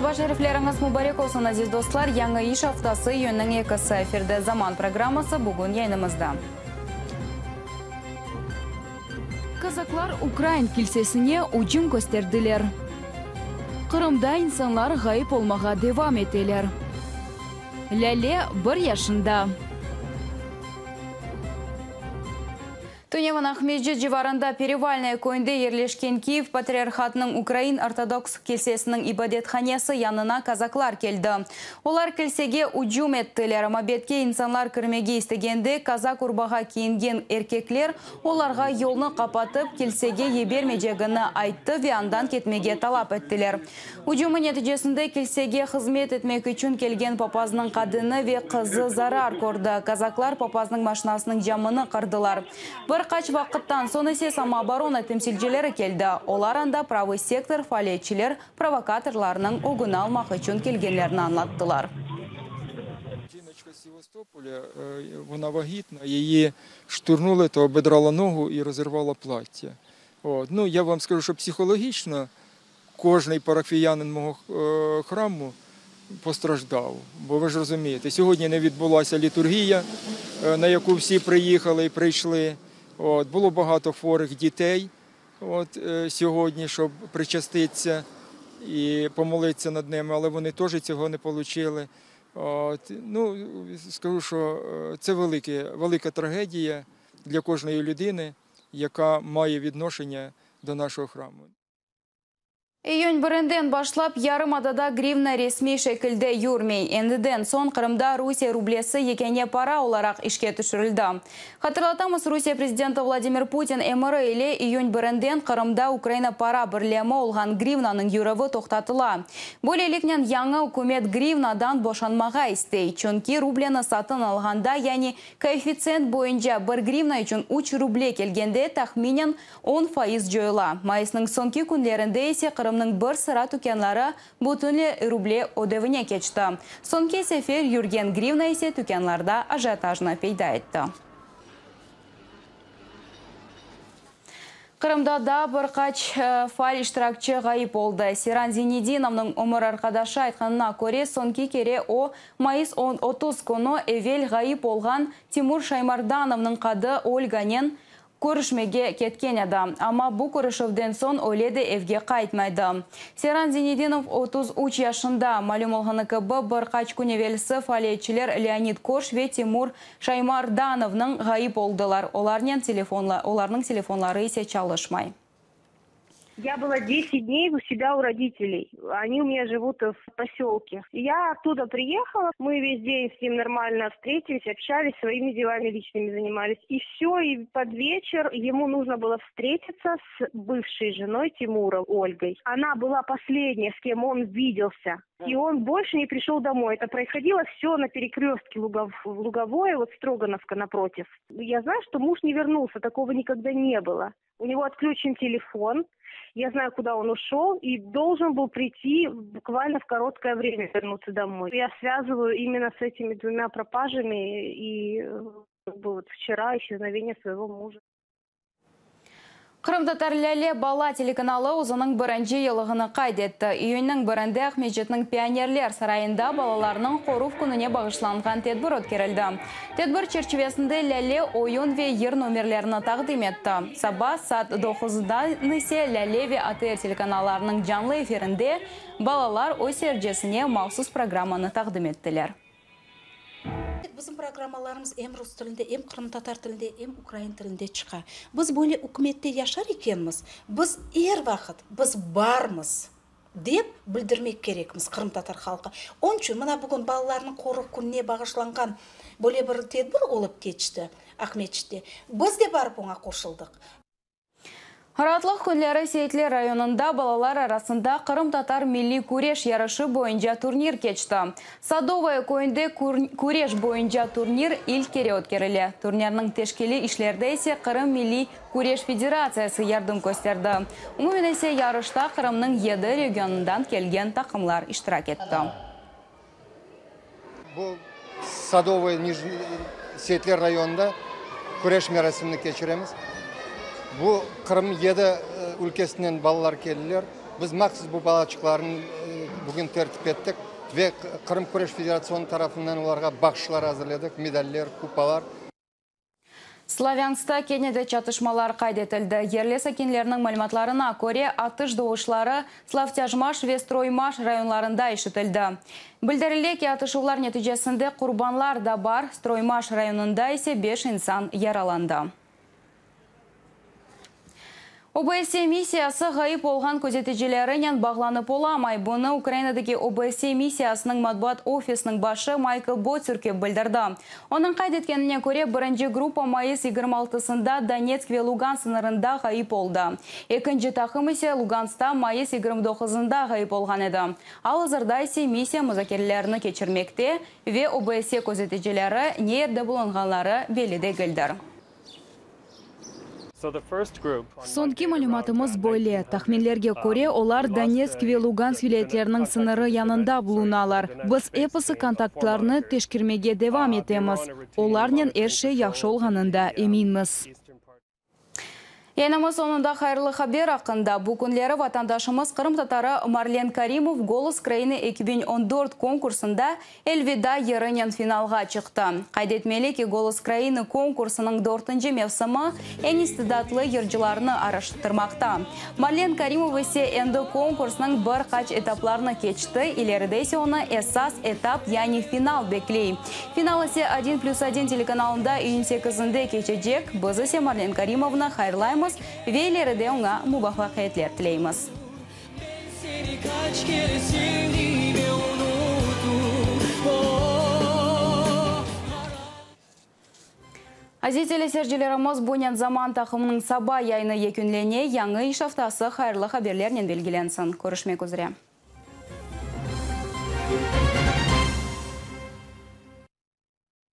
Саба шәріфлеріңіз мұбарек olsun aziz dostlar. Яңы iş haftası yönнің екісі эфирде заман программасы бүгін yayınımızda. Казаклар Украин килсесіне уҗым көстерділер. Қырымда инсанлар ғайып olmağa devam етелер. Ләле бір яшында. Төнемін Ахмеджи живарында перевальная көйінде ерлешкен Киев патриархатының Украин ортодокс келсесінің ибадетханесі янына казаклар келді. Олар келсеге уджум еттілер. Мабетке инсанлар кірмеге істегенде казак урбаға киінген еркеклер оларға елны қапатып келсеге ебермежегіні айтты ве андан кетмеге талап еттілер. Уджумы нәтижесінде келсеге қызмет етмек үшін келген папазының қадыны ве қызы зарар көрді. Казаклар папазының машинасының жамыны қырдылар. бір қач вақыттан соны есе самооборона темсилчилери келді. Олар анда правый сектор фалетчилер провокаторларының огын алмақ үшін келгенлерін анлаттылар. Жіночка з Севастополя, е, вона вагітна, її штурнули, то обідрала ногу і розірвала плаття. От. Ну, я вам скажу, що психологічно кожний парафіянин мого е, храму постраждав. Бо ви ж розумієте, сьогодні не відбулася літургія, е, на яку всі приїхали і прийшли. От, Було багато хворих дітей от, е, сьогодні, щоб причаститися і помолитися над ними, але вони теж цього не отримали. От, ну, Скажу, що е, це велике, велика трагедія для кожної людини, яка має відношення до нашого храму. Июнь бірінден башлап ярым адада гривна ресми шекілді юрмей. Эндіден сон Қырымда Русия рублесі екене пара оларақ ішке түшірілді. Қатырлатамыз Русия президенті Владимир Путин әмірі еле июнь бірінден Қырымда Украина пара бірлемі олған гривнаның юровы тоқтатыла. Бұл елекнен яңа үкімет гривнадан бошанмаға істей. Чөнки рублені сатын алғанда, яғни коэффициент бойынша бір гривна үшін 3 рубле келгенде тахминен 10 файыз жойыла. Майысының сонки күндерінде есе Қырым Қырымның бір сыра түкенлары бұтынле рубле одевіне кечті. Сонке сефер Юрген Гривна есе түкенларда ажиотажны пейда етті. Қырымда да бір қач э, фаль іштіракчы ғайып болды. Сиран Зенединовның ұмыр арқадашы айтқанына көре сонки кере о майыс 30 күні эвел ғайып болған Тимур Шаймардановның қады Ольганен көрішмеге кеткен еді. Ама бұл көрішівден сон өледі евге қайтмайды. Серан Зенединов 33 яшында малюм олғаны кібі бір қач күневелісі фалетчілер Леонид Кош ве Тимур Шаймардановның ғайып олдылар. Оларның телефонлары есе чалышмай. Я была 10 дней у себя у родителей. Они у меня живут в поселке. Я оттуда приехала, мы весь день с ним нормально встретились, общались, своими делами личными занимались. И все, и под вечер ему нужно было встретиться с бывшей женой Тимура, Ольгой. Она была последняя, с кем он виделся. И он больше не пришел домой. Это происходило все на перекрестке Лугов... Луговое, вот Строгановка напротив. Я знаю, что муж не вернулся, такого никогда не было. У него отключен телефон, я знаю, куда он ушел, и должен был прийти буквально в короткое время вернуться домой. Я связываю именно с этими двумя пропажами и э, вот вчера исчезновение своего мужа. Қырымда тәрләле бала телеканалы ұзының бірінші елығыны қайдетті. Үйіннің бірінде Ахмеджетнің пионерлер сарайында балаларының қоруф күніне бағышланған тедбір өткерілді. Тедбір черчевесінде ләле ойын ве ер номерлеріні тағдим етті. Саба сат 9-да нысе ләле ве АТР телеканаларының жанлы эфирінде балалар ой серджесіне маусыз программаны тағдим еттілер біздің программаларымыз эм рус тілінде эм қырым татар тілінде эм украин тілінде чыға біз бөле үкіметте яшар екенбіз біз ер вақыт біз бармыз деп білдірмек керекміз қырым татар халқы. Он үшін мына бүгін балалардың қорық күніне бағышланған бөле бір тедбір болып кетішті ахметште. Біз де барып оңа қосылдық Аратлық күнлері Сейтлі районында балалар арасында Қырым татар милли күреш ярышы бойынша турнир кечті. Садовая көйінде күреш бойынша турнир илкере өткерілі. Турнирның тешкелі ішлерді Қырым милли күреш федерациясы ярдым көстерді. Умумен есе ярышта Қырымның еді регионындан келген тақымлар иштирак етті. Бұл Садовая Сейтлер районында күреш мерасимini кечіреміз. Бұл Қырым еді өлкесінен балалар келділер. Biz Maksız bu балачықларын bugün tertip ettik ve Kırım Kureş Federasyonu tarafından onlara bakışlar hazırladık, medaller, kupalar. Славянста кенеде чатышмалар кайдетілді. Ерле сәкенлерінің мәліматларына көре атыш доғышлары Славтяжмаш, Вестроймаш районларында. Білдіріле ке атышулар нәтижесінде құрбанлар да бар, Строймаш районында есе 5 инсан яраланды. ОБСЕ миссиясы ғайып болған көзетежелерінен бағланып оламай. Бұны Украинадығы ОБСЕ миссиясының матбуат офисінің башы Майкл Боцюрке білдірді. Оның қайдеткеніне көре бірінші группа майыс 26-сында Донецк ве Луган сынырында ғайып болды. Екінші тақым есе Луганста майыс 29-ында ғайып болған еді. Ал ызырда есе миссия мұзакерлеріні кечірмекте ве ОБСЕ көзетежелері не ерді гілдір. Сонки мәліматымыз бойле. Тахминлерге көре, олар Донецк ве Луганск вилетлерінің сыныры янында бұлуналар. Біз эпысы контактларны тешкірмеге девам етеміз. Оларнен әрше яқшы олғанында еминміз. Еніміз онында қайырлы хабер ақында. Бұл ватандашымыз Қырым татары Марлен Каримов «Голос Краины 2014» конкурсында Эльвида ерінен финалға шықты. Қайдетмелі ке «Голос Краины» конкурсының дортынжы мевсімі ән істідатлы ержіларыны араштырмақта. Марлен Каримов есе әнді конкурсының бір қач этапларыны кечті, илерідейсе оны эсас этап, яни финал беклей. Финал есе 1 плюс 1 телеканалында үйін 8-інде кечежек, біз есе Марлен Каримовна қайырлаймыз ediyoruz. Veyleri de ona muvaffakiyetler tileyimiz. Seni kaç kere sevdiğimi Бонен Заман тақымының саба яйны екінлене яңы иш хафтасы хайырлы хаберлерінен белгіленсін. Көрішмек үзіре.